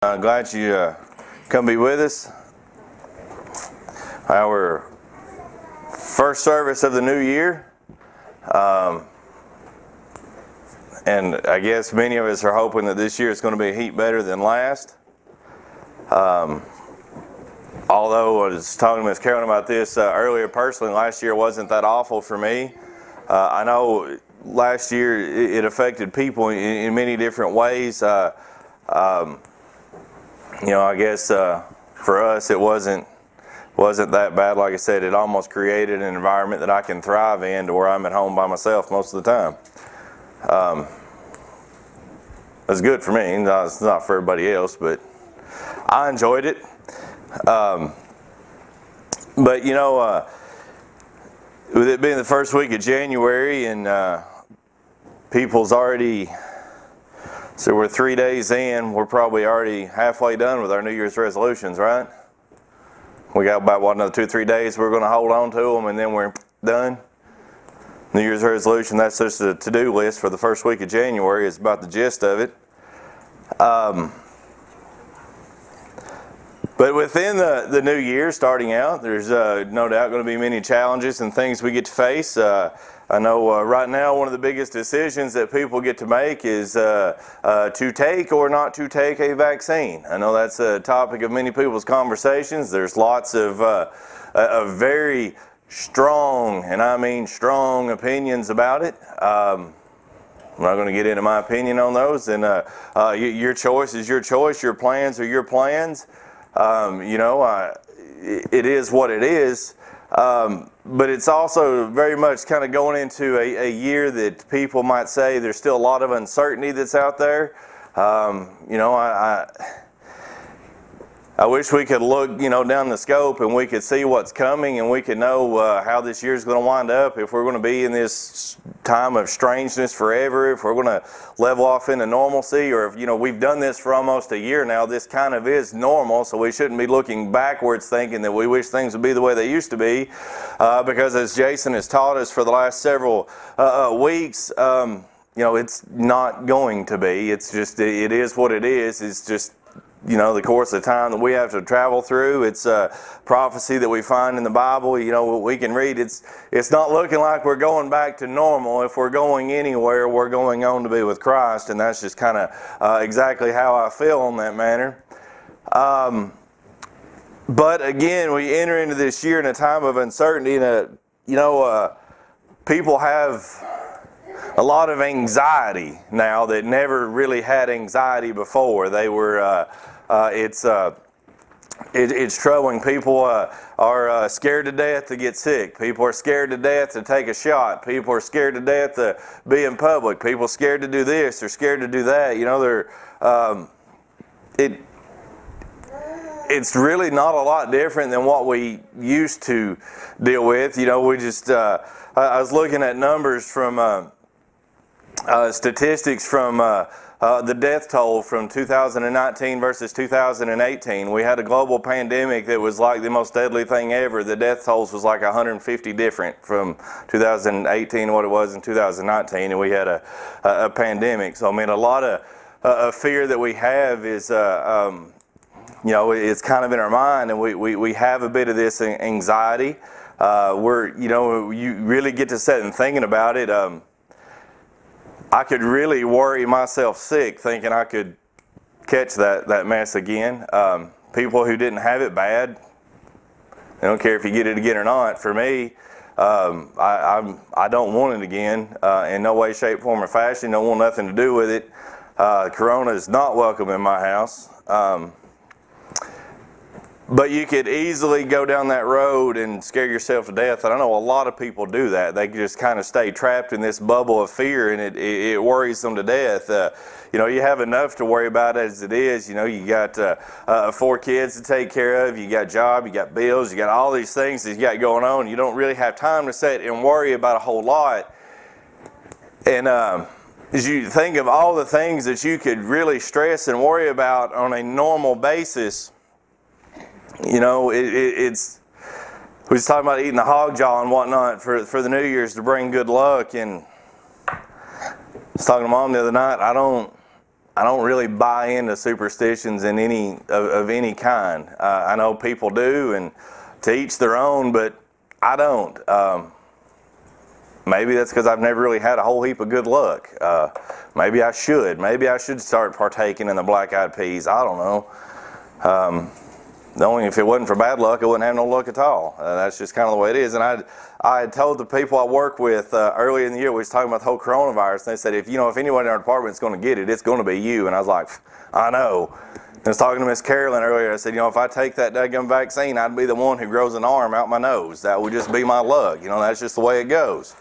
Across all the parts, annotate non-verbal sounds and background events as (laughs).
Uh, glad you uh, come be with us. Our first service of the new year. Um, and I guess many of us are hoping that this year is going to be a heat better than last. Um, although I was talking to Ms. Carolyn about this uh, earlier personally, last year wasn't that awful for me. Uh, I know last year it, affected people in, in, many different ways. Uh, um, you know, I guess uh, for us it wasn't wasn't that bad. Like I said, it almost created an environment that I can thrive in, to where I'm at home by myself most of the time. Um, it's good for me. It's not for everybody else, but I enjoyed it. Um, but you know, uh, with it being the first week of January and uh, people's already so we're three days in. We're probably already halfway done with our New Year's resolutions, right? We got about what another two, three days. We're going to hold on to them, and then we're done. New Year's resolution. That's just a to-do list for the first week of January. Is about the gist of it. Um, but within the, the new year, starting out, there's uh, no doubt going to be many challenges and things we get to face. Uh, I know uh, right now one of the biggest decisions that people get to make is uh, uh, to take or not to take a vaccine. I know that's a topic of many people's conversations. There's lots of, uh, of very strong, and I mean strong opinions about it. Um, I'm not going to get into my opinion on those. And uh, uh, your choice is your choice. Your plans are your plans. Um, you know, it is what it is. Um, but it's also very much kind of going into a, a, year that people might say there's still a lot of uncertainty that's out there. Um, you know, I, I I wish we could look, you know, down the scope and we could see what's coming and we could know uh, how this year's going to wind up. If we're going to be in this time of strangeness forever, if we're going to level off into normalcy, or if you know we've done this for almost a year now, this kind of is normal. So we shouldn't be looking backwards, thinking that we wish things would be the way they used to be, uh, because as Jason has taught us for the last several uh, uh weeks. Um, you know, it's not going to be. It's just, it is what it is. It's just you know the course of time that we have to travel through it's a prophecy that we find in the bible you know what we can read. It's it's not looking like we're going back to normal. If we're going anywhere we're going on to be with christ and that's just kind of uh, exactly how i feel on that manner. Um, but again we enter into this year in a time of uncertainty and a, you know uh, people have a lot of anxiety now that never really had anxiety before. They were, uh, uh, it's, uh, it, it's troubling. People uh, are uh, scared to death to get sick. People are scared to death to take a shot. People are scared to death to be in public. People are scared to do this. They're scared to do that. You know, they're, um, it, it's really not a lot different than what we used to deal with. You know, we just, uh, I was looking at numbers from uh, statistics from uh, uh, the death toll from 2019 versus 2018. We had a global pandemic that was like the most deadly thing ever. The death tolls was like 150 different from 2018 what it was in 2019, and we had a, a, a pandemic. So I mean, a lot of, uh, fear that we have is. Uh, um, you know, it's kind of in our mind, and we, we, we have a bit of this anxiety. Uh, we're, you know, you really get to sit and thinking about it. Um, I could really worry myself sick thinking I could catch that, that mess again. Um, people who didn't have it bad, they don't care if you get it again or not. For me, um, I, I'm, I don't want it again uh, in no way, shape, form, or fashion. Don't want nothing to do with it. Uh, corona is not welcome in my house. Um, but you could easily go down that road and scare yourself to death. And I know a lot of people do that. They just kind of stay trapped in this bubble of fear and it, it, it worries them to death. Uh, you know, you have enough to worry about as it is. You know, you got uh, uh, four kids to take care of, you got a job, you got bills, you got all these things that you got going on. You don't really have time to sit and worry about a whole lot. And um, as you think of all the things that you could really stress and worry about on a normal basis, you know, it, it, it's we was talking about eating the hog jaw and whatnot for for the New Year's to bring good luck. And I was talking to mom the other night. I don't I don't really buy into superstitions in any of, of any kind. Uh, I know people do, and to each their own, but I don't. Um, maybe that's because I've never really had a whole heap of good luck. Uh, maybe I should. Maybe I should start partaking in the black eyed peas. I don't know. Um, only if it wasn't for bad luck, I wouldn't have no luck at all. Uh, that's just kind of the way it is. And I, I had told the people I work with uh, early in the year, we was talking about the whole coronavirus, and they said, if you know, if anyone in our department is going to get it, it's going to be you. And I was like, I know. I was talking to Miss Carolyn earlier. I said, you know, if I take that daggum vaccine, I'd be the one who grows an arm out my nose. That would just be my luck. You know, that's just the way it goes.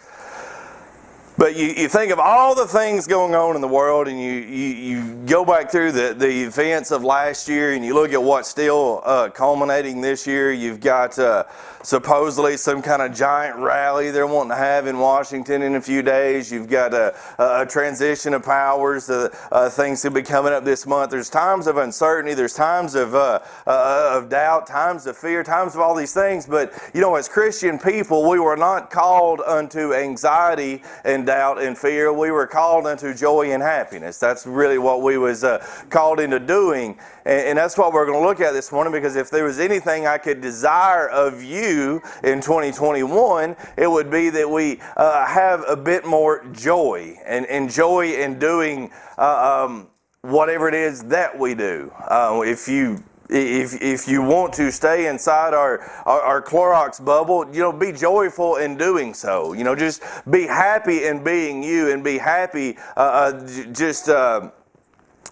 But you, you think of all the things going on in the world, and you, you, you go back through the, the events of last year, and you look at what's still uh, culminating this year. You've got uh, supposedly some kind of giant rally they're wanting to have in Washington in a few days. You've got a, a transition of powers. Uh, uh, things could be coming up this month. There's times of uncertainty. There's times of, uh, uh, of doubt, times of fear, times of all these things. But, you know, as Christian people, we were not called unto anxiety and doubt and fear. We were called unto joy and happiness. That's really what we was uh, called into doing. And, and that's what we're going to look at this morning because if there was anything I could desire of you in 2021, it would be that we uh, have a bit more joy and, and joy in doing uh, um, whatever it is that we do. Uh, if you if, if you want to stay inside our, our, our, Clorox bubble, you know, be joyful in doing so. You know, just be happy in being you and be happy uh, uh, just. Uh,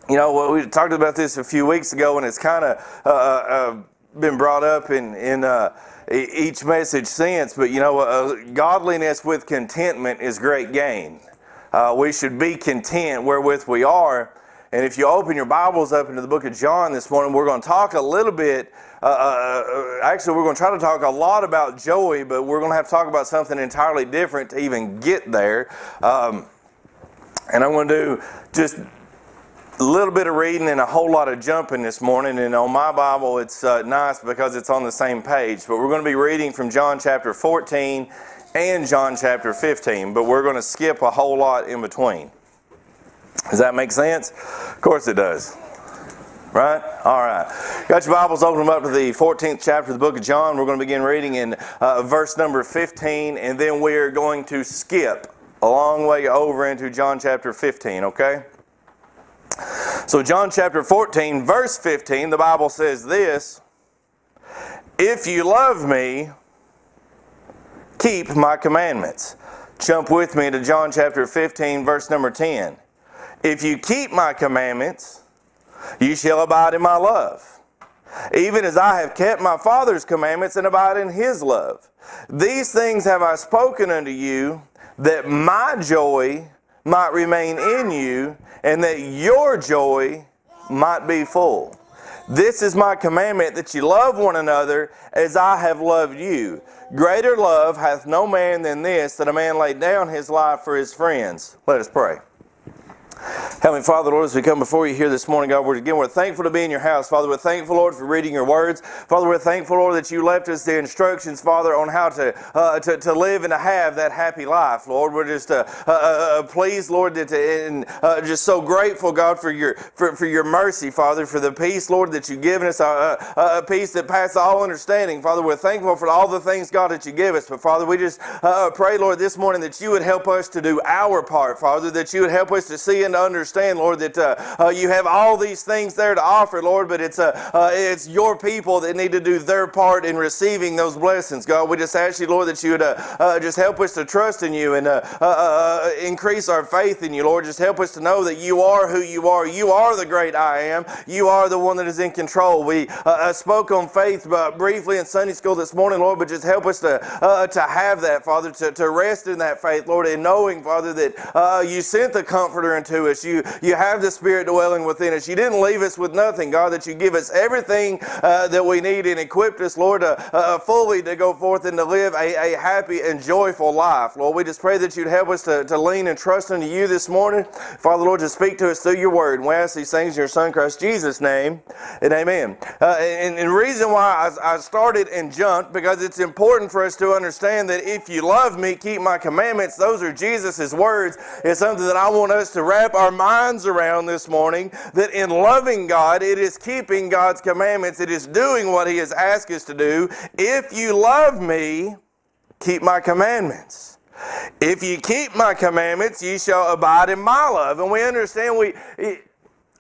you know, we talked about this a few weeks ago, and it's kind of uh, uh, uh, been brought up in, in each message since. But, you know, godliness with contentment is great gain. we should be content wherewith we are and if you open your Bibles up into the book of John this morning, we're going to talk a little bit. Uh, uh, uh, actually, we're going to try to talk a lot about joy, but we're going to have to talk about something entirely different to even get there. Um, and I'm going to do just a little bit of reading and a whole lot of jumping this morning. And on my Bible, it's uh, nice because it's on the same page. But we're going to be reading from John chapter 14 and John chapter 15. But we're going to skip a whole lot in between. Does that make sense? Of course it does. Right? All right. Got your Bibles, open them up to the 14th chapter of the book of John. We're going to begin reading in uh, verse number 15, and then we're going to skip a long way over into John chapter 15, okay? So, John chapter 14, verse 15, the Bible says this If you love me, keep my commandments. Jump with me to John chapter 15, verse number 10. If you keep my commandments, you shall abide in my love, even as I have kept my Father's commandments and abide in his love. These things have I spoken unto you, that my joy might remain in you, and that your joy might be full. This is my commandment that you love one another as I have loved you. Greater love hath no man than this, that a man lay down his life for his friends. Let us pray. Heavenly Father, Lord, as we come before you here this morning, God, we're again, we're thankful to be in your house. Father, we're thankful, Lord, for reading your words. Father, we're thankful, Lord, that you left us the instructions, Father, on how to, uh, to, to live and to have that happy life, Lord. We're just uh, uh, uh pleased, Lord, that, and uh, just so grateful, God, for your, for, for your mercy, Father, for the peace, Lord, that you've given us, uh, a peace that passes all understanding. Father, we're thankful for all the things, God, that you give us. But, Father, we just pray, Lord, this morning that you would help us to do our part, Father, that you would help us to see and to understand, Lord, that uh, uh, you have all these things there to offer, Lord, but it's, uh, uh, it's your people that need to do their part in receiving those blessings. God, we just ask you, Lord, that you would uh, uh just help us to trust in you and uh, uh, increase our faith in you, Lord. Just help us to know that you are who you are. You are the great I am. You are the one that is in control. We spoke on faith briefly in Sunday school this morning, Lord, but just help us to, to have that, Father, to, to rest in that faith, Lord, and knowing, Father, that you sent the Comforter into us. You, you have the Spirit dwelling within us. You didn't leave us with nothing, God, that you give us everything uh, that we need and equipped us, Lord, uh, uh, fully to go forth and to live a, a happy and joyful life. Lord, we just pray that you'd help us to, to lean and trust into you this morning. Father, Lord, just speak to us through your word. And we ask these things in your Son, Christ Jesus' name, and amen. Uh, and, and the reason why I, I started and jumped, because it's important for us to understand that if you love me, keep my commandments. Those are Jesus' words. It's something that I want us to wrap our minds around this morning that in loving God, it is keeping God's commandments, it is doing what He has asked us to do. If you love me, keep my commandments. If you keep my commandments, ye shall abide in my love. And we understand we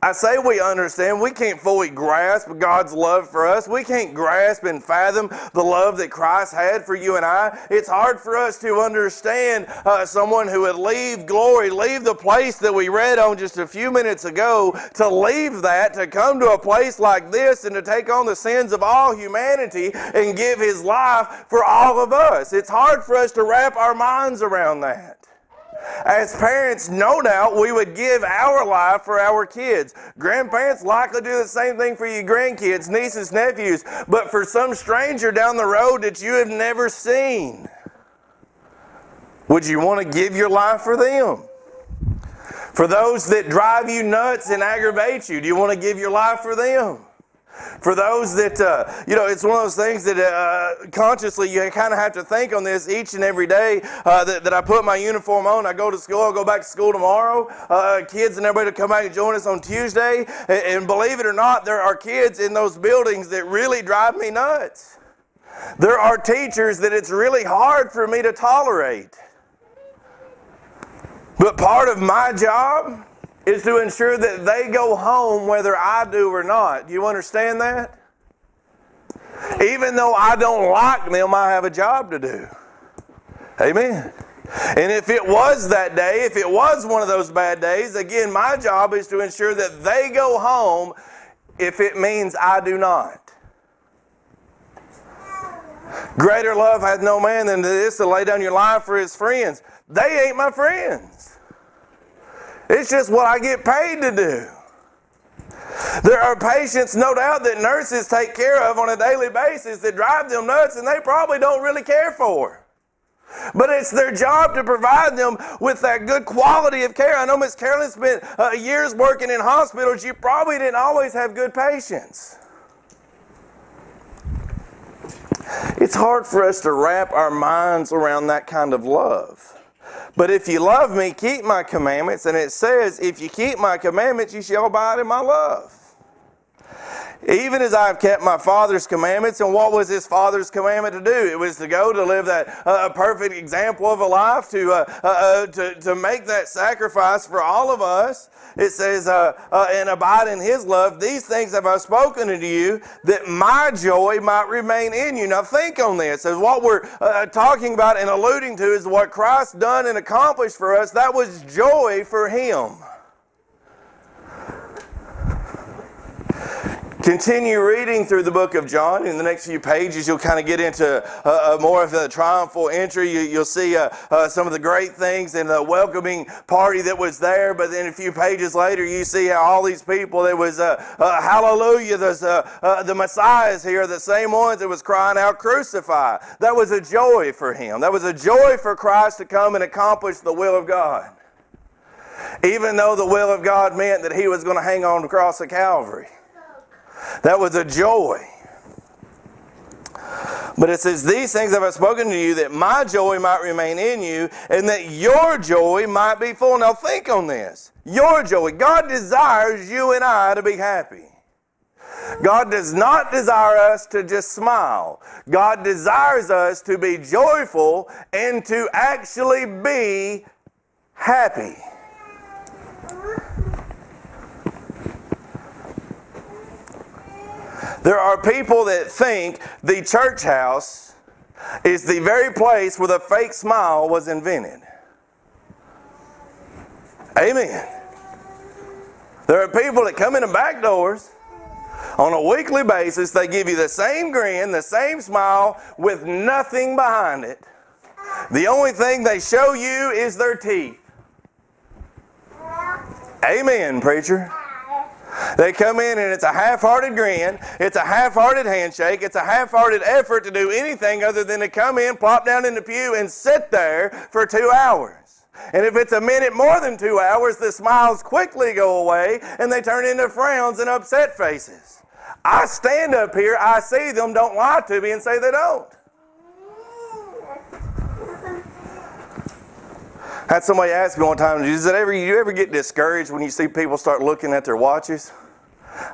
I say we understand, we can't fully grasp God's love for us. We can't grasp and fathom the love that Christ had for you and I. It's hard for us to understand uh, someone who would leave glory, leave the place that we read on just a few minutes ago, to leave that, to come to a place like this and to take on the sins of all humanity and give his life for all of us. It's hard for us to wrap our minds around that. As parents, no doubt we would give our life for our kids. Grandparents likely do the same thing for your grandkids, nieces, nephews, but for some stranger down the road that you have never seen, would you want to give your life for them? For those that drive you nuts and aggravate you, do you want to give your life for them? For those that, uh, you know, it's one of those things that uh, consciously you kind of have to think on this each and every day uh, that, that I put my uniform on. I go to school, I'll go back to school tomorrow. Uh, kids and everybody to come back and join us on Tuesday. And, and believe it or not, there are kids in those buildings that really drive me nuts. There are teachers that it's really hard for me to tolerate. But part of my job is to ensure that they go home whether I do or not. Do you understand that? Even though I don't like them, I have a job to do. Amen. And if it was that day, if it was one of those bad days, again, my job is to ensure that they go home if it means I do not. Greater love hath no man than this to lay down your life for his friends. They ain't my friends. It's just what I get paid to do. There are patients, no doubt, that nurses take care of on a daily basis that drive them nuts and they probably don't really care for. But it's their job to provide them with that good quality of care. I know Miss Carolyn spent uh, years working in hospitals. You probably didn't always have good patients. It's hard for us to wrap our minds around that kind of love. But if you love me, keep my commandments. And it says, if you keep my commandments, you shall abide in my love. Even as I've kept my Father's commandments, and what was his Father's commandment to do? It was to go to live that uh, perfect example of a life, to, uh, uh, uh to, to make that sacrifice for all of us. It says, uh, uh, and abide in his love. These things have I spoken unto you, that my joy might remain in you. Now think on this. As what we're talking about and alluding to is what Christ done and accomplished for us. That was joy for him. Continue reading through the book of John. In the next few pages, you'll kind of get into uh, uh, more of the triumphal entry. You, will see uh, uh, some of the great things and the welcoming party that was there. But then a few pages later, you see how all these people, there was uh, uh, hallelujah, there's, the Messiahs here, the same ones that was crying out, crucify. That was a joy for him. That was a joy for Christ to come and accomplish the will of God. Even though the will of God meant that he was going to hang on the cross of Calvary. That was a joy. But it says, These things have I spoken to you, that my joy might remain in you, and that your joy might be full. Now think on this. Your joy. God desires you and I to be happy. God does not desire us to just smile. God desires us to be joyful and to actually be happy. There are people that think the church house is the very place where the fake smile was invented. Amen. There are people that come in the back doors on a weekly basis. They give you the same grin, the same smile with nothing behind it. The only thing they show you is their teeth. Amen, preacher. They come in and it's a half hearted grin, it's a half hearted handshake, it's a half hearted effort to do anything other than to come in, plop down in the pew, and sit there for two hours. And if it's a minute more than two hours, the smiles quickly go away and they turn into frowns and upset faces. I stand up here, I see them, don't lie to me and say they don't. Had somebody ask me one time, does it ever, you ever get discouraged when you see people start looking at their watches?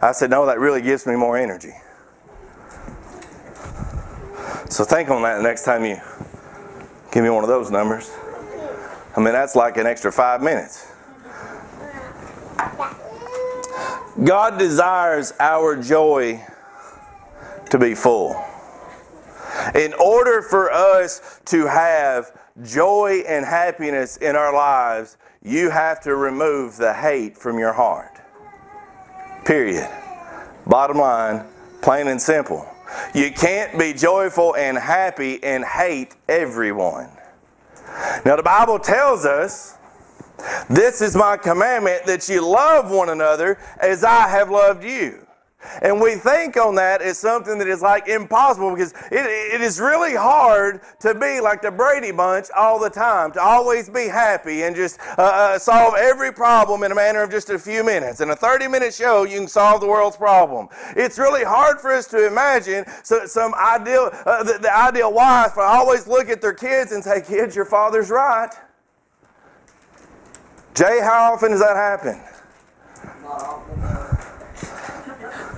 I said, no, that really gives me more energy. So think on that next time you give me one of those numbers. I mean, that's like an extra five minutes. God desires our joy to be full. In order for us to have joy and happiness in our lives, you have to remove the hate from your heart. Period. Bottom line, plain and simple. You can't be joyful and happy and hate everyone. Now, the Bible tells us this is my commandment that you love one another as I have loved you. And we think on that as something that is like impossible because it, it is really hard to be like the Brady Bunch all the time, to always be happy and just uh, uh, solve every problem in a matter of just a few minutes. In a 30 minute show, you can solve the world's problem. It's really hard for us to imagine so, some ideal, uh, the, the ideal wife always look at their kids and say, Kids, your father's right. Jay, how often does that happen?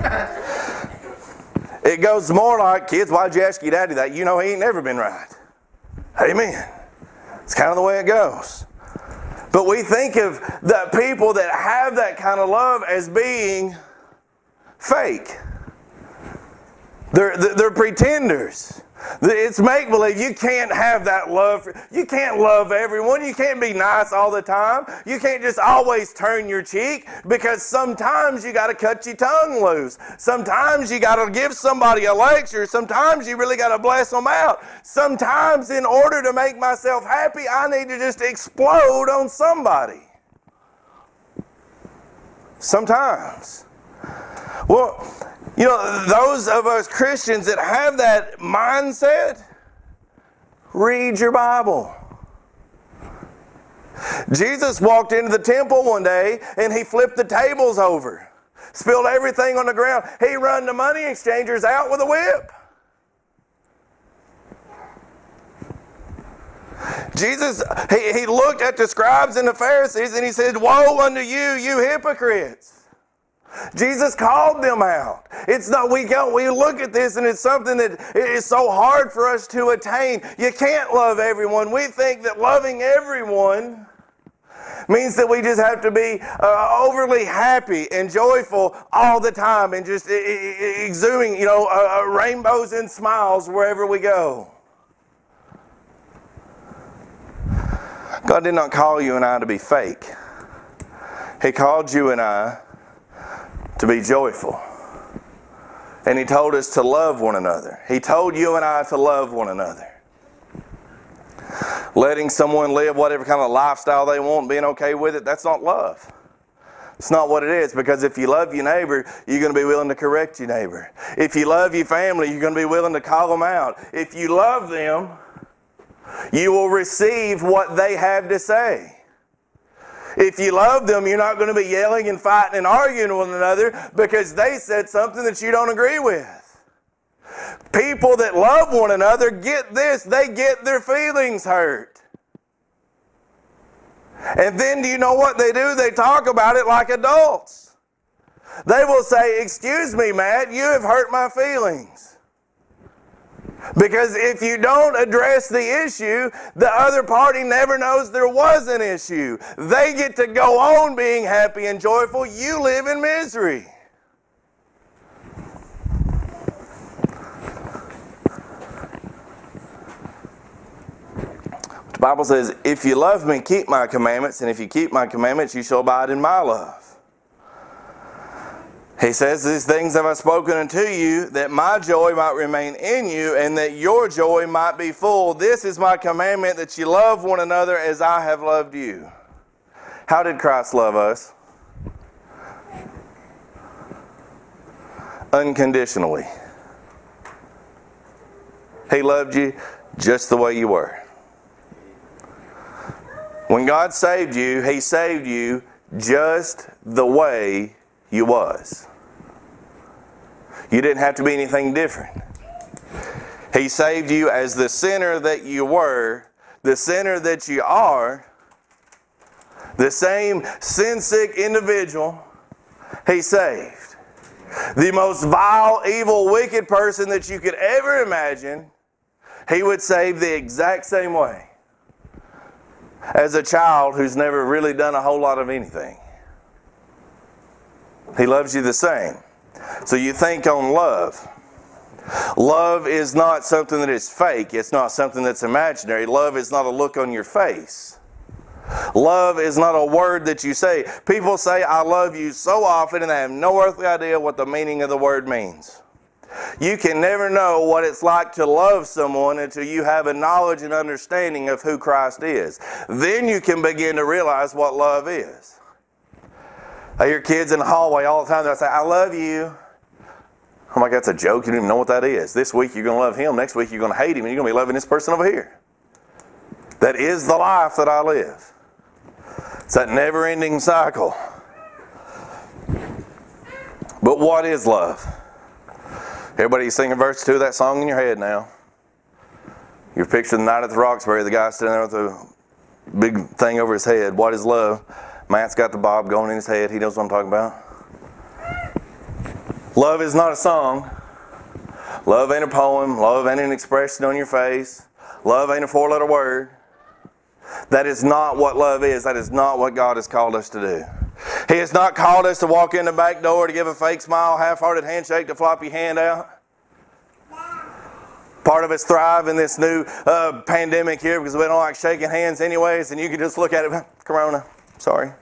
(laughs) It goes more like, kids, why'd you ask your daddy that? You know he ain't never been right. Amen. It's kind of the way it goes. But we think of the people that have that kind of love as being fake. They're, they're pretenders. It's make believe. You can't have that love. You can't love everyone. You can't be nice all the time. You can't just always turn your cheek because sometimes you got to cut your tongue loose. Sometimes you got to give somebody a lecture. Sometimes you really got to bless them out. Sometimes, in order to make myself happy, I need to just explode on somebody. Sometimes. Well, you know, those of us Christians that have that mindset, read your Bible. Jesus walked into the temple one day and he flipped the tables over, spilled everything on the ground. He run the money exchangers out with a whip. Jesus, he, he looked at the scribes and the Pharisees and he said, Woe unto you, you hypocrites! Jesus called them out. It's not we go we look at this and it's something that is so hard for us to attain. You can't love everyone. We think that loving everyone means that we just have to be uh, overly happy and joyful all the time and just exuding, you know, uh, uh, rainbows and smiles wherever we go. God did not call you and I to be fake. He called you and I to be joyful. And He told us to love one another. He told you and I to love one another. Letting someone live whatever kind of lifestyle they want, being okay with it, that's not love. It's not what it is because if you love your neighbor, you're going to be willing to correct your neighbor. If you love your family, you're going to be willing to call them out. If you love them, you will receive what they have to say. If you love them, you're not going to be yelling and fighting and arguing with one another because they said something that you don't agree with. People that love one another get this, they get their feelings hurt. And then do you know what they do? They talk about it like adults. They will say, Excuse me, Matt, you have hurt my feelings. Because if you don't address the issue, the other party never knows there was an issue. They get to go on being happy and joyful. You live in misery. The Bible says, If you love me, keep my commandments, and if you keep my commandments, you shall abide in my love. He says, These things have I spoken unto you, that my joy might remain in you, and that your joy might be full. This is my commandment, that you love one another as I have loved you. How did Christ love us? Unconditionally. He loved you just the way you were. When God saved you, He saved you just the way you was. You didn't have to be anything different. He saved you as the sinner that you were, the sinner that you are, the same sin sick individual, he saved. The most vile, evil, wicked person that you could ever imagine, he would save the exact same way as a child who's never really done a whole lot of anything. He loves you the same. So you think on love. Love is not something that is fake. It's not something that's imaginary. Love is not a look on your face. Love is not a word that you say. People say, I love you so often, and they have no earthly idea what the meaning of the word means. You can never know what it's like to love someone until you have a knowledge and understanding of who Christ is. Then you can begin to realize what love is. I hear kids in the hallway all the time, they say, I love you. I'm like, that's a joke. You don't even know what that is. This week you're going to love him. Next week you're going to hate him, and you're going to be loving this person over here. That is the life that I live. It's that never ending cycle. But what is love? Everybody singing verse 2 of that song in your head now. You're picturing the night at the Roxbury, the guy standing there with a big thing over his head. What is love? Matt's got the bob going in his head. He knows what I'm talking about. Love is not a song. Love ain't a poem. Love ain't an expression on your face. Love ain't a four letter word. That is not what love is. That is not what God has called us to do. He has not called us to walk in the back door to give a fake smile, half hearted handshake, to flop your hand out. Part of us thrive in this new uh, pandemic here because we don't like shaking hands, anyways, and you can just look at it, (laughs) Corona, sorry.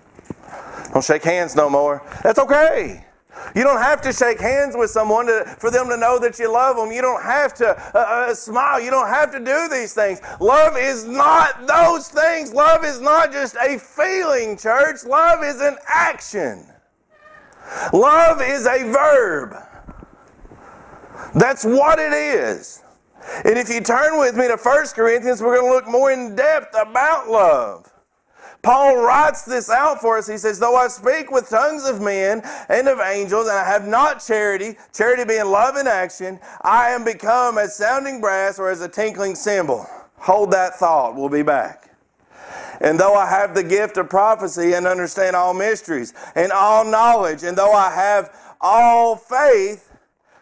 Don't shake hands no more. That's okay. You don't have to shake hands with someone to, for them to know that you love them. You don't have to uh, uh, smile. You don't have to do these things. Love is not those things. Love is not just a feeling, church. Love is an action. Love is a verb. That's what it is. And if you turn with me to 1 Corinthians, we're going to look more in depth about love. Paul writes this out for us. He says, Though I speak with tongues of men and of angels, and I have not charity, charity being love in action, I am become as sounding brass or as a tinkling cymbal. Hold that thought. We'll be back. And though I have the gift of prophecy and understand all mysteries and all knowledge, and though I have all faith,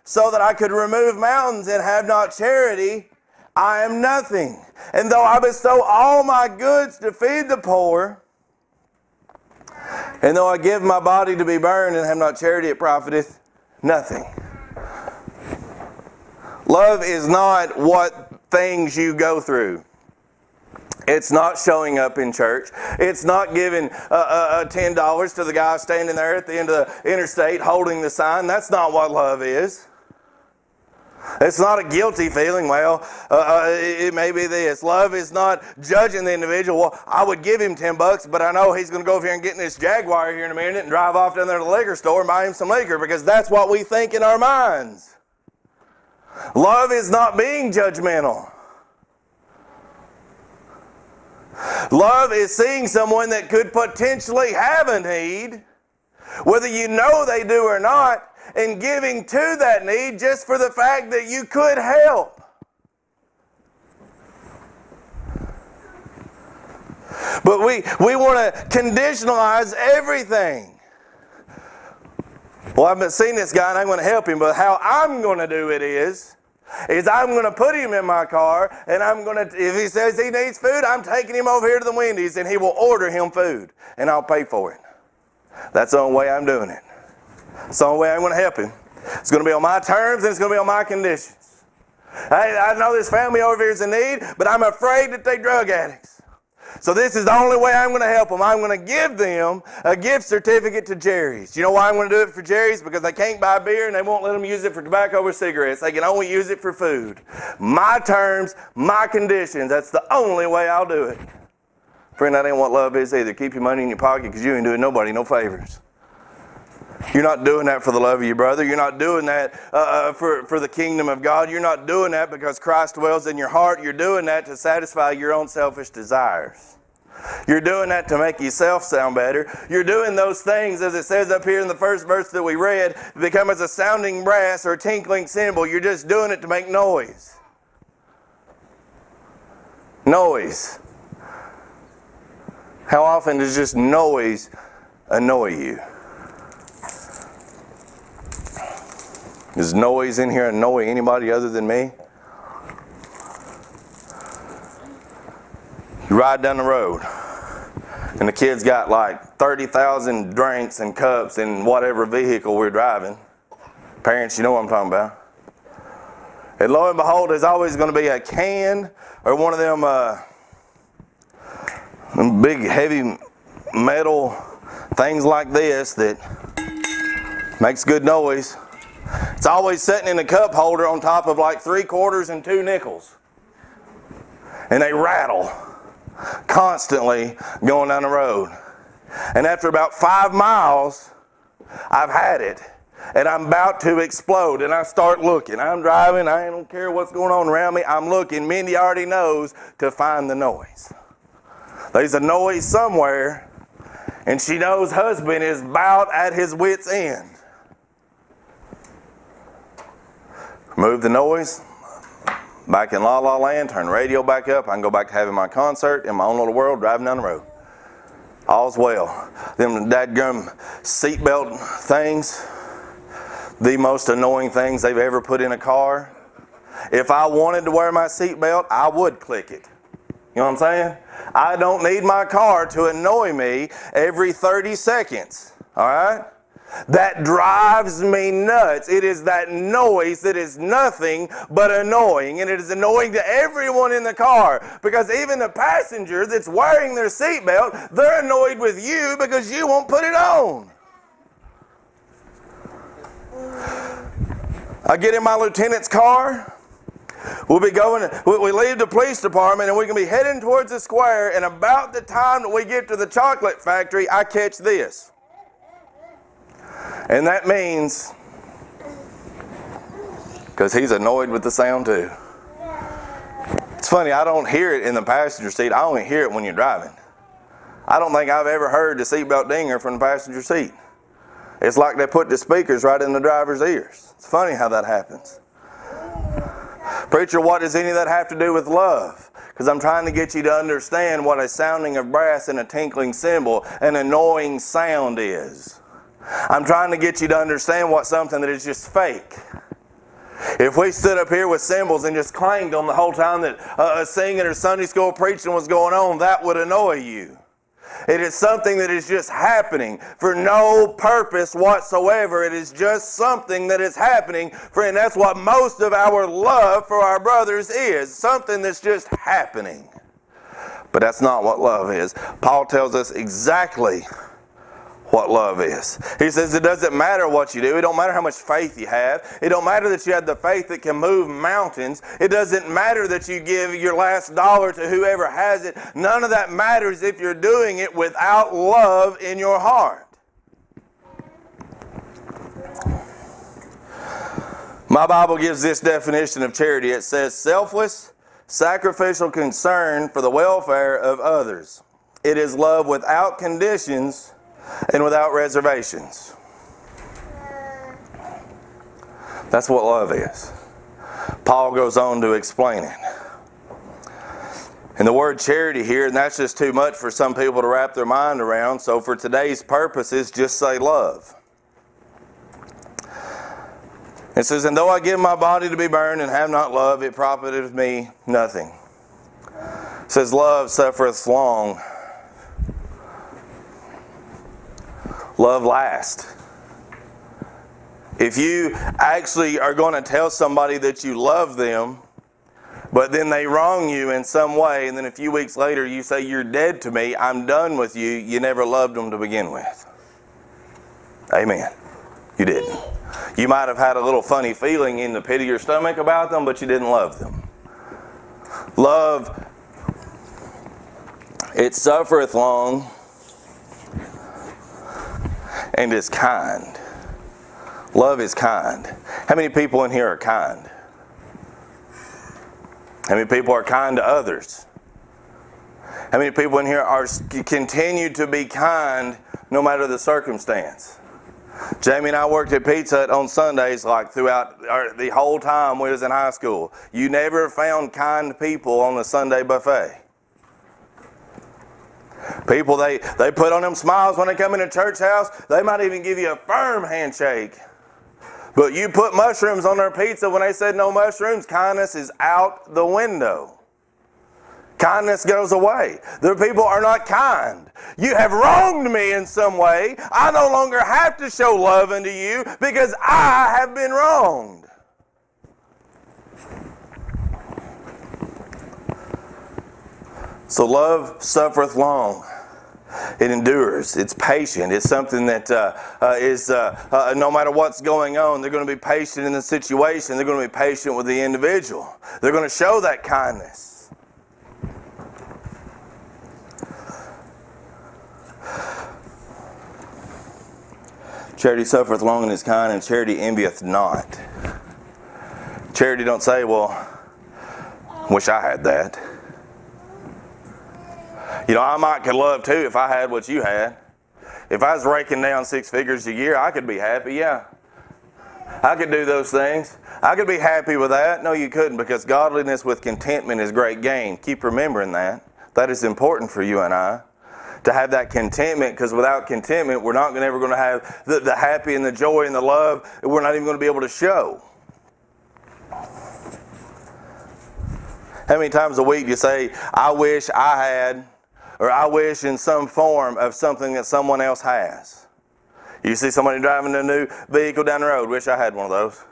so that I could remove mountains and have not charity, I am nothing. And though I bestow all my goods to feed the poor, and though I give my body to be burned and have not charity, it profiteth nothing. Love is not what things you go through. It's not showing up in church. It's not giving uh, uh, uh $10 to the guy standing there at the end of the interstate holding the sign. That's not what love is. It's not a guilty feeling. Well, uh, uh it may be this. Love is not judging the individual. Well, I would give him 10 bucks, but I know he's going to go over here and get in this Jaguar here in a minute and drive off down there to the liquor store and buy him some liquor because that's what we think in our minds. Love is not being judgmental. Love is seeing someone that could potentially have a need, whether you know they do or not, and giving to that need just for the fact that you could help. But we, we want to conditionalize everything. Well, I haven't seen this guy and I'm going to help him, but how I'm going to do it is, is I'm going to put him in my car and I'm going to, if he says he needs food, I'm taking him over here to the Wendy's and he will order him food and I'll pay for it. That's the only way I'm doing it. It's the only way I'm going to help him. It's going to be on my terms and it's going to be on my conditions. Hey, I know this family over here is in need, but I'm afraid that they're drug addicts. So this is the only way I'm going to help them. I'm going to give them a gift certificate to Jerry's. You know why I'm going to do it for Jerry's? Because they can't buy beer and they won't let them use it for tobacco or cigarettes. They can only use it for food. My terms, my conditions. That's the only way I'll do it. Friend, that ain't what love is either. Keep your money in your pocket because you ain't doing nobody no favors. You're not doing that for the love of your brother. You're not doing that uh, uh, for, for the kingdom of God. You're not doing that because Christ dwells in your heart. You're doing that to satisfy your own selfish desires. You're doing that to make yourself sound better. You're doing those things, as it says up here in the first verse that we read, become as a sounding brass or tinkling cymbal. You're just doing it to make noise. Noise. How often does just noise annoy you? Does noise in here annoy anybody other than me? You ride down the road, and the kid's got like 30,000 drinks and cups in whatever vehicle we're driving. Parents, you know what I'm talking about. And lo and behold, there's always going to be a can or one of them, uh, them big heavy metal things like this that makes good noise. It's always sitting in the cup holder on top of like three quarters and two nickels. And they rattle constantly going down the road. And after about five miles, I've had it. And I'm about to explode. And I start looking. I'm driving. I don't care what's going on around me. I'm looking. Mindy already knows to find the noise. There's a noise somewhere. And she knows husband is about at his wits' end. Remove the noise back in La La Land, turn the radio back up. I can go back to having my concert in my own little world, driving down the road. All's well. Them dadgum seatbelt things, the most annoying things they've ever put in a car. If I wanted to wear my seatbelt, I would click it. You know what I'm saying? I don't need my car to annoy me every 30 seconds. All right? That drives me nuts. It is that noise that is nothing but annoying. And it is annoying to everyone in the car because even the passenger that's wearing their seatbelt, they're annoyed with you because you won't put it on. I get in my lieutenant's car. We'll be going, we leave the police department and we can be heading towards the square. And about the time that we get to the chocolate factory, I catch this. And that means, because he's annoyed with the sound too. It's funny, I don't hear it in the passenger seat. I only hear it when you're driving. I don't think I've ever heard the seatbelt dinger from the passenger seat. It's like they put the speakers right in the driver's ears. It's funny how that happens. Preacher, what does any of that have to do with love? Because I'm trying to get you to understand what a sounding of brass and a tinkling cymbal, an annoying sound is. I'm trying to get you to understand what something that is just fake. If we stood up here with cymbals and just clanged them the whole time that uh, singing or Sunday school preaching was going on, that would annoy you. It is something that is just happening for no purpose whatsoever. It is just something that is happening. Friend, that's what most of our love for our brothers is something that's just happening. But that's not what love is. Paul tells us exactly what love is. He says it doesn't matter what you do. It don't matter how much faith you have. It don't matter that you have the faith that can move mountains. It doesn't matter that you give your last dollar to whoever has it. None of that matters if you're doing it without love in your heart. My Bible gives this definition of charity. It says selfless, sacrificial concern for the welfare of others. It is love without conditions and without reservations. That's what love is. Paul goes on to explain it. And the word charity here, and that's just too much for some people to wrap their mind around. So for today's purposes, just say love. It says, And though I give my body to be burned and have not love, it profiteth me nothing. It says, Love suffereth long love lasts. If you actually are going to tell somebody that you love them, but then they wrong you in some way, and then a few weeks later you say, You're dead to me, I'm done with you, you never loved them to begin with. Amen. You didn't. You might have had a little funny feeling in the pit of your stomach about them, but you didn't love them. Love, it suffereth long and is kind. Love is kind. How many people in here are kind? How many people are kind to others? How many people in here are continue to be kind no matter the circumstance? Jamie and I worked at Pizza Hut on Sundays like throughout the whole time we was in high school. You never found kind people on the Sunday buffet. People, they, they put on them smiles when they come in church house. They might even give you a firm handshake. But you put mushrooms on their pizza when they said no mushrooms, kindness is out the window. Kindness goes away. The people are not kind. You have wronged me in some way. I no longer have to show love unto you because I have been wronged. So love suffereth long. It endures. It's patient. It's something that uh, uh, is uh, uh no matter what's going on, they're going to be patient in the situation. They're going to be patient with the individual. They're going to show that kindness. Charity suffereth long and is kind, and charity envieth not. Charity don't say, "Well, wish I had that." You know, I might could love too if I had what you had. If I was raking down six figures a year, I could be happy, yeah. I could do those things. I could be happy with that. No, you couldn't because godliness with contentment is great gain. Keep remembering that. That is important for you and I to have that contentment because without contentment, we're not ever going to have the, the happy and the joy and the love. We're not even going to be able to show. How many times a week do you say, I wish I had or I wish in some form of something that someone else has. You see somebody driving a new vehicle down the road, wish I had one of those.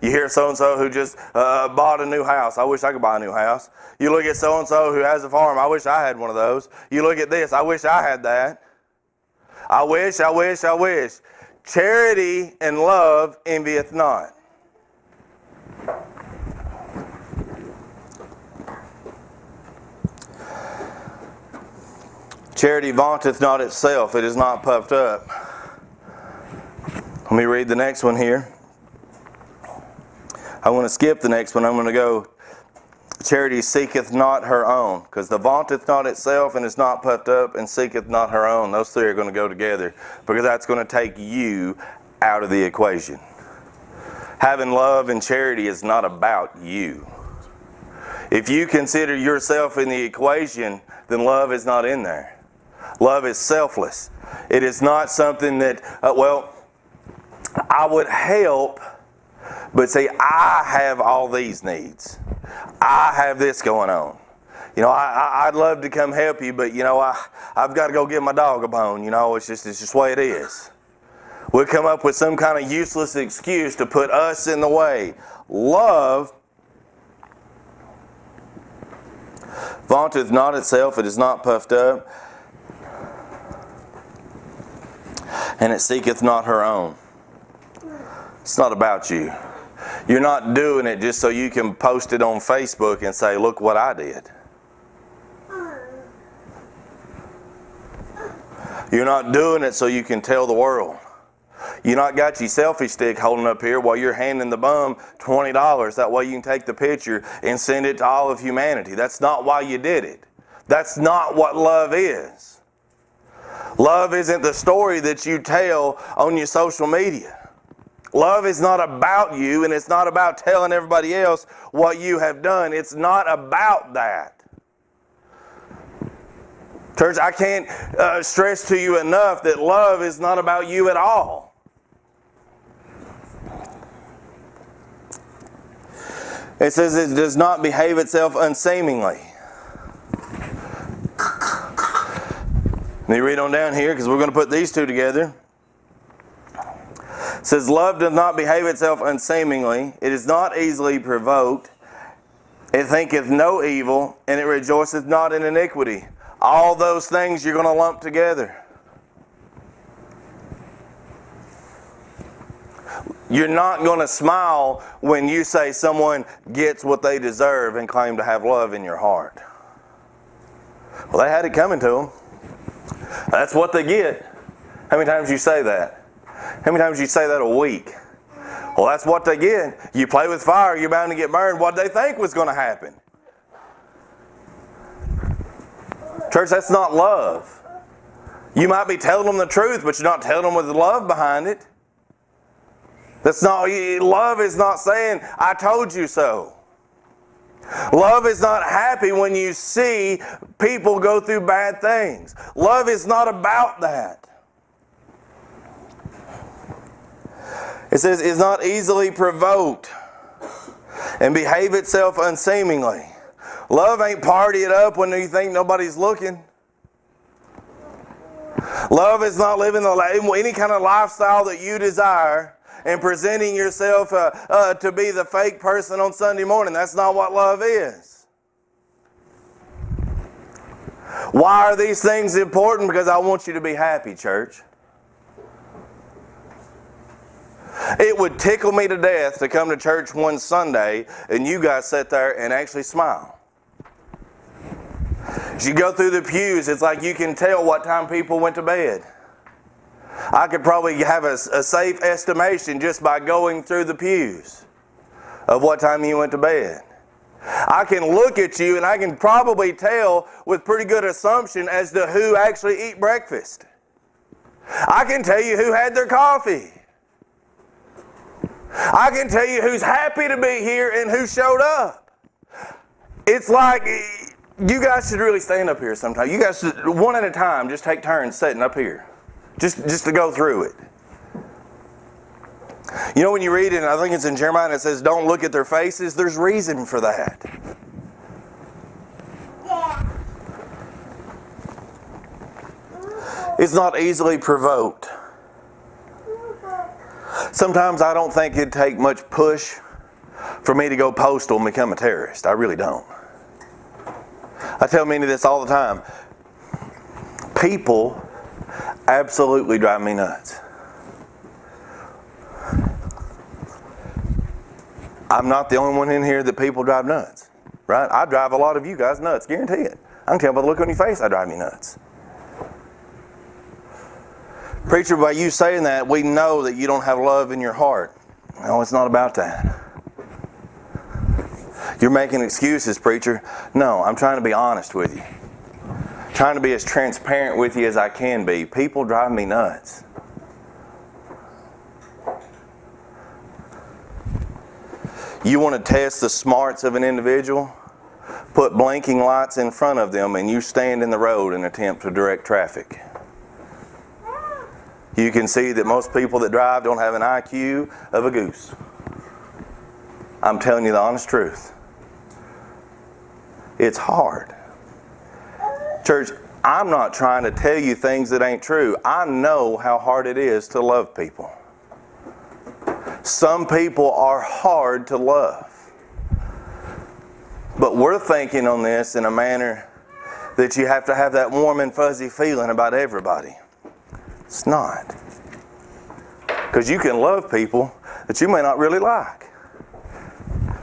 You hear so and so who just uh, bought a new house. I wish I could buy a new house. You look at so and so who has a farm. I wish I had one of those. You look at this. I wish I had that. I wish, I wish, I wish. Charity and love envieth not. Charity vaunteth not itself, it is not puffed up. Let me read the next one here. I want to skip the next one. I'm going to go. Charity seeketh not her own, because the vaunteth not itself and is not puffed up, and seeketh not her own. Those three are going to go together, because that's going to take you out of the equation. Having love and charity is not about you. If you consider yourself in the equation, then love is not in there. Love is selfless. It is not something that, uh, well, I would help, but see, I have all these needs. I have this going on. You know, I, would love to come help you, but you know, I, I've got to go get my dog a bone. You know, it's just, it's just the way it is. We'll come up with some kind of useless excuse to put us in the way. Love vaunteth not itself, it is not puffed up and it seeketh not her own. It's not about you. You're not doing it just so you can post it on Facebook and say, look what I did. You're not doing it so you can tell the world. You not got your selfie stick holding up here while you're handing the bum $20. That way you can take the picture and send it to all of humanity. That's not why you did it. That's not what love is. Love isn't the story that you tell on your social media. Love is not about you and it's not about telling everybody else what you have done. It's not about that. Church, I can't uh, stress to you enough that love is not about you at all. It says it does not behave itself unseemingly. Let me read on down here because we're going to put these two together. It says, Love does not behave itself unseemingly. It is not easily provoked. It thinketh no evil, and it rejoiceth not in iniquity. All those things you're going to lump together. You're not going to smile when you say someone gets what they deserve and claim to have love in your heart. Well, they had it coming to them. That's what they get. How many times you say that? How many times you say that a week? Well, that's what they get. You play with fire, you're bound to get burned. What they think was going to happen? Church, that's not love. You might be telling them the truth, but you're not telling them with love behind it. That's not love is not saying, I told you so. Love is not happy when you see people go through bad things. Love is not about that. It says, is not easily provoked and behave itself unseemingly. Love ain't party it up when you think nobody's looking. Love is not living the, any kind of lifestyle that you desire and presenting yourself uh, uh, to be the fake person on Sunday morning. That's not what love is. Why are these things important? Because I want you to be happy, church. It would tickle me to death to come to church one Sunday and you guys sit there and actually smile. As you go through the pews, it's like you can tell what time people went to bed. I could probably have a, a, safe estimation just by going through the pews of what time you went to bed. I can look at you and I can probably tell with pretty good assumption as to who actually eat breakfast. I can tell you who had their coffee. I can tell you who's happy to be here and who showed up. It's like you guys should really stand up here sometime. You guys should, one at a time, just take turns sitting up here. Just, just to go through it. You know, when you read it, I think it's in Jeremiah, it says, Don't look at their faces. There's reason for that. It's not easily provoked. Sometimes I don't think it'd take much push for me to go postal and become a terrorist. I really don't. I tell Minnie this all the time. People absolutely drive me nuts. I'm not the only one in here that people drive nuts, right? I drive a lot of you guys nuts, guarantee it. I can tell by the look on your face I drive you nuts. Preacher, by you saying that, we know that you don't have love in your heart. No, it's not about that. You're making excuses, preacher. No, I'm trying to be honest with you. Trying to be as transparent with you as I can be. People drive me nuts. You want to test the smarts of an individual? Put blinking lights in front of them and you stand in the road and attempt to direct traffic. You can see that most people that drive don't have an IQ of a goose. I'm telling you the honest truth. It's hard. Church, I'm not trying to tell you things that ain't true. I know how hard it is to love people. Some people are hard to love. But we're thinking on this in a manner that you have to have that warm and fuzzy feeling about everybody. It's not. Because you can love people that you may not really like.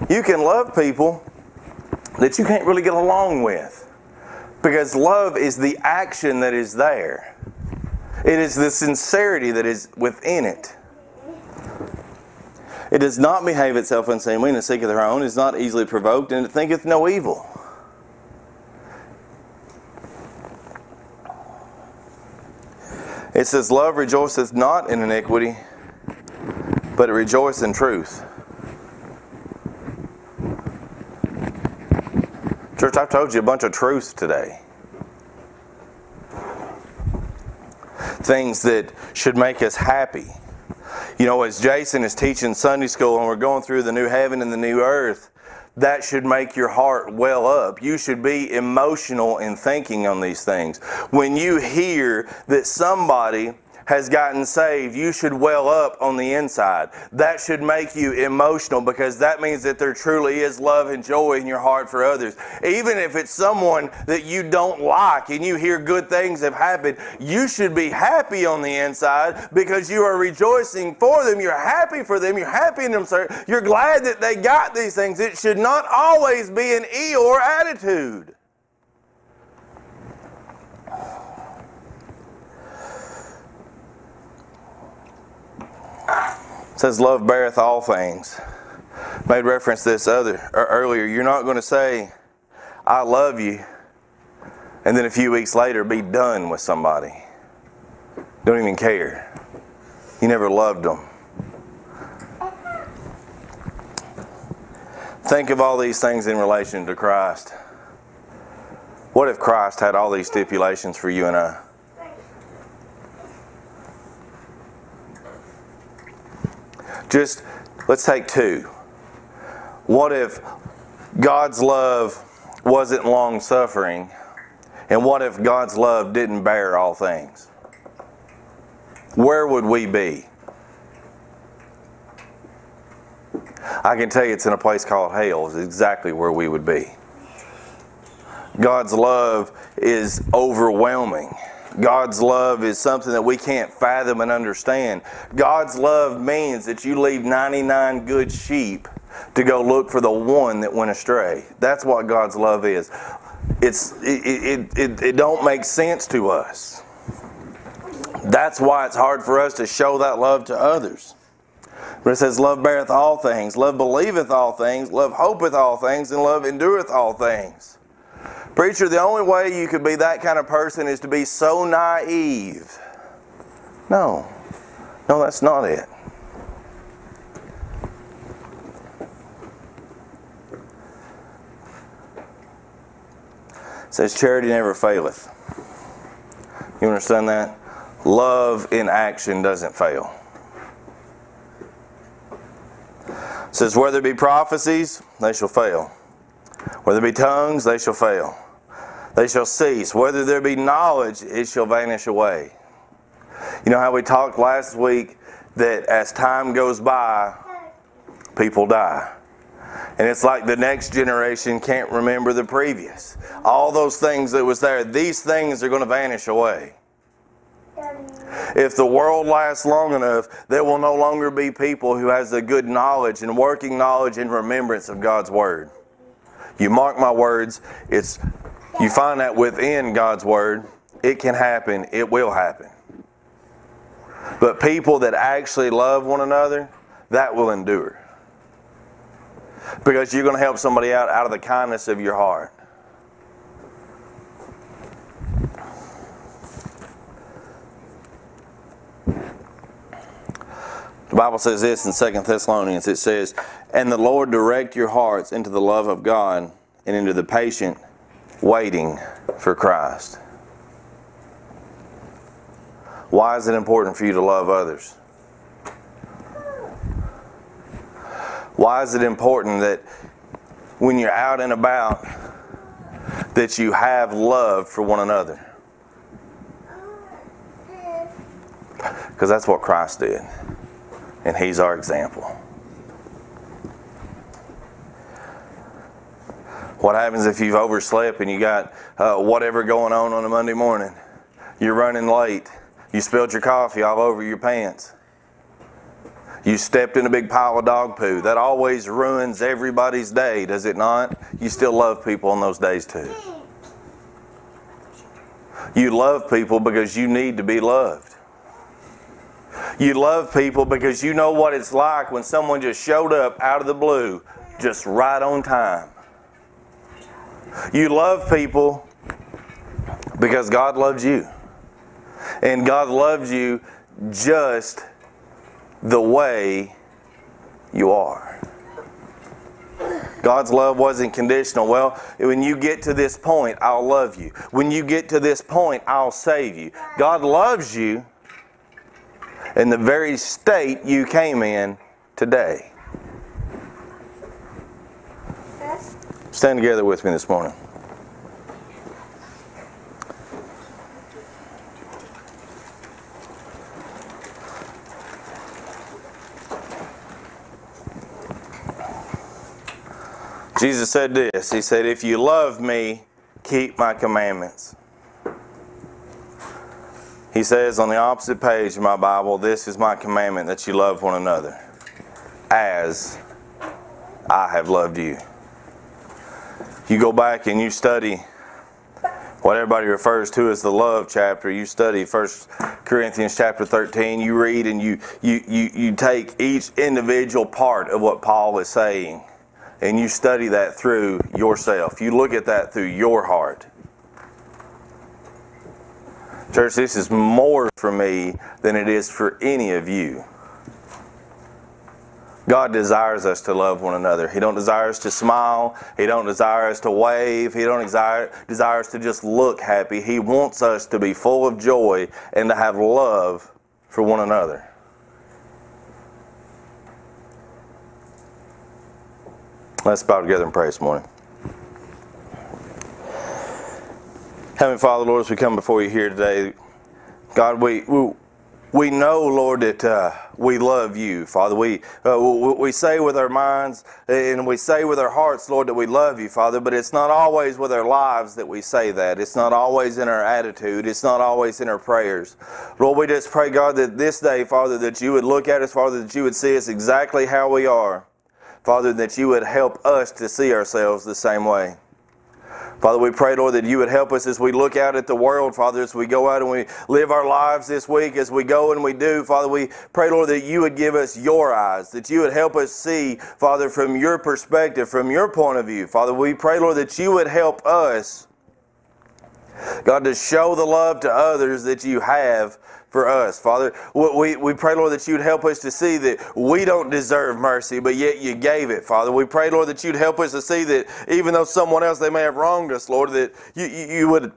You can love people that you can't really get along with. Because love is the action that is there, it is the sincerity that is within it. It does not behave itself unseemly, and seeketh her own, is not easily provoked, and it thinketh no evil. It says, Love rejoiceth not in iniquity, but it rejoiceth in truth. Church, I've told you a bunch of truths today. Things that should make us happy. You know, as Jason is teaching Sunday school and we're going through the new heaven and the new earth, that should make your heart well up. You should be emotional in thinking on these things. When you hear that somebody has gotten saved, you should well up on the inside. That should make you emotional because that means that there truly is love and joy in your heart for others. Even if it's someone that you don't like and you hear good things have happened, you should be happy on the inside because you are rejoicing for them. You're happy for them. You're happy in them, sir. You're glad that they got these things. It should not always be an Eeyore attitude. It says love beareth all things. Made reference to this other er, earlier. You're not going to say, I love you, and then a few weeks later be done with somebody. Don't even care. You never loved them. Think of all these things in relation to Christ. What if Christ had all these stipulations for you and I? Just let's take two. What if God's love wasn't long suffering? And what if God's love didn't bear all things? Where would we be? I can tell you it's in a place called hell, is exactly where we would be. God's love is overwhelming. God's love is something that we can't fathom and understand. God's love means that you leave 99 good sheep to go look for the one that went astray. That's what God's love is. It's it, it, it, it don't make sense to us. That's why it's hard for us to show that love to others. But it says, Love beareth all things, love believeth all things, love hopeth all things, and love endureth all things. Preacher, the only way you could be that kind of person is to be so naive. No. No, that's not it. It says charity never faileth. You understand that? Love in action doesn't fail. It says, whether it be prophecies, they shall fail. Whether it be tongues, they shall fail they shall cease. Whether there be knowledge, it shall vanish away. You know how we talked last week that as time goes by, people die. And it's like the next generation can't remember the previous. All those things that was there, these things are going to vanish away. If the world lasts long enough, there will no longer be people who has a good knowledge and working knowledge and remembrance of God's word. You mark my words, it's you find that within God's Word, it can happen, it will happen. But people that actually love one another, that will endure. Because you're going to help somebody out out of the kindness of your heart. The Bible says this in Second Thessalonians it says, And the Lord direct your hearts into the love of God and into the patient waiting for Christ. Why is it important for you to love others? Why is it important that when you're out and about that you have love for one another? Oh, because that's what Christ did. And he's our example. What happens if you've overslept and you got uh, whatever going on on a Monday morning? You're running late. You spilled your coffee all over your pants. You stepped in a big pile of dog poo. That always ruins everybody's day, does it not? You still love people on those days too. You love people because you need to be loved. You love people because you know what it's like when someone just showed up out of the blue, just right on time. You love people because God loves you. And God loves you just the way you are. God's love wasn't conditional. Well, when you get to this point, I'll love you. When you get to this point, I'll save you. God loves you in the very state you came in today. Stand together with me this morning. Jesus said this He said, If you love me, keep my commandments. He says on the opposite page of my Bible, This is my commandment that you love one another as I have loved you you go back and you study what everybody refers to as the love chapter. You study First Corinthians chapter 13. You read and you, you, you, you take each individual part of what Paul is saying and you study that through yourself. You look at that through your heart. Church, this is more for me than it is for any of you. God desires us to love one another. He don't desire us to smile. He don't desire us to wave. He don't desire, desire us to just look happy. He wants us to be full of joy and to have love for one another. Let's bow together and pray this morning. Heavenly Father, Lord, as we come before you here today, God, we, we we know, Lord, that uh, we love you, Father. We, uh, we say with our minds and we say with our hearts, Lord, that we love you, Father, but it's not always with our lives that we say that. It's not always in our attitude. It's not always in our prayers. Lord, we just pray, God, that this day, Father, that you would look at us, Father, that you would see us exactly how we are. Father, that you would help us to see ourselves the same way. Father, we pray, Lord, that you would help us as we look out at the world, Father, as we go out and we live our lives this week, as we go and we do. Father, we pray, Lord, that you would give us your eyes, that you would help us see, Father, from your perspective, from your point of view. Father, we pray, Lord, that you would help us, God, to show the love to others that you have for us. Father, we, we pray, Lord, that you'd help us to see that we don't deserve mercy, but yet you gave it, Father. We pray, Lord, that you'd help us to see that even though someone else, they may have wronged us, Lord, that you, you would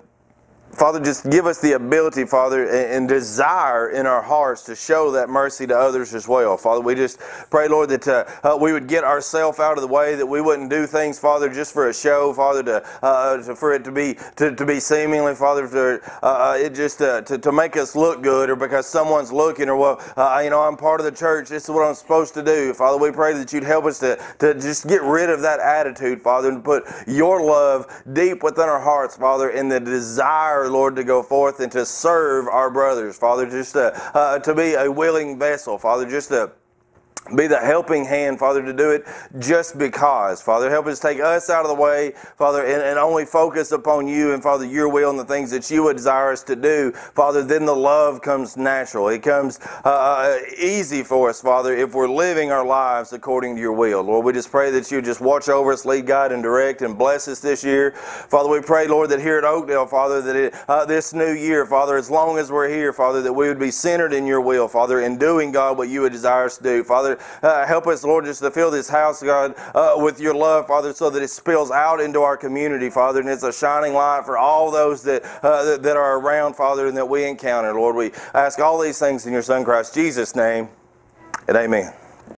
Father, just give us the ability, Father, and desire in our hearts to show that mercy to others as well. Father, we just pray, Lord, that uh, uh, we would get ourselves out of the way, that we wouldn't do things, Father, just for a show, Father, to, uh, to for it to be to, to be seemingly, Father, for uh, uh, it just uh, to, to make us look good, or because someone's looking, or well, you know, I'm part of the church. This is what I'm supposed to do, Father. We pray that you'd help us to to just get rid of that attitude, Father, and put your love deep within our hearts, Father, and the desire Lord, to go forth and to serve our brothers, Father, just to, uh, to be a willing vessel, Father, just to be the helping hand, Father, to do it just because. Father, help us take us out of the way, Father, and, and, only focus upon you and, Father, your will and the things that you would desire us to do. Father, then the love comes natural. It comes uh, uh, easy for us, Father, if we're living our lives according to your will. Lord, we just pray that you just watch over us, lead, guide, and direct, and bless us this year. Father, we pray, Lord, that here at Oakdale, Father, that it, uh, this new year, Father, as long as we're here, Father, that we would be centered in your will, Father, in doing, God, what you would desire us to do. Father, uh, help us, Lord, just to fill this house, God, uh, with your love, Father, so that it spills out into our community, Father, and it's a shining light for all those that, uh, that, that are around, Father, and that we encounter, Lord. We ask all these things in your Son, Christ Jesus' name, and amen.